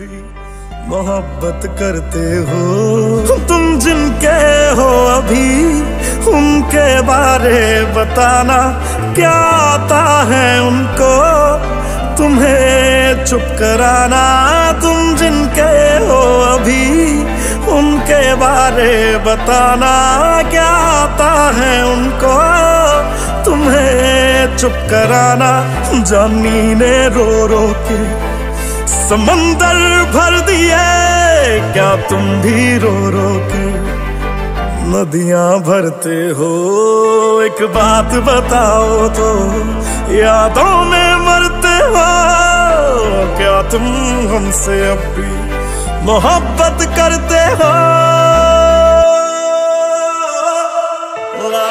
भी मोहब्बत करते हो। तुम जिनके हो अभी, उनके बारे बताना क्या आता है उनको? तुम्हें चुप कराना, तुम जिनके हो अभी, उनके बारे बताना क्या आता है उनको? तुम्हें चुप कराना, जानी ने रो रो के समंदर भर दिए। क्या तुम भी रो रो के नदियाँ भरते हो? एक बात बताओ तो यादों में मरते हो? क्या तुम हमसे अब भी मोहब्बत करते हो? ला,